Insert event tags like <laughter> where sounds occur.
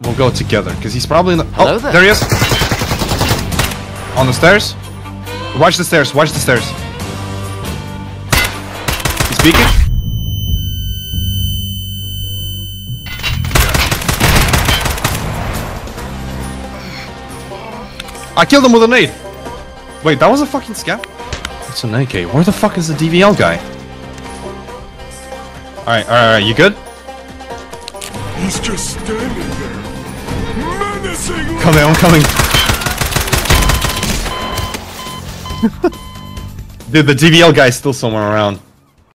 we'll go together because he's probably in the. Oh, Hello oh, there. there he is. On the stairs. Watch the stairs. Watch the stairs. He's peeking. I killed him with a nade. Wait, that was a fucking scam? It's an AK. Where the fuck is the DVL guy? Alright, alright, alright, you good? He's just standing there, menacing. Coming, I'm coming. <laughs> Dude, the DVL guy's still somewhere around.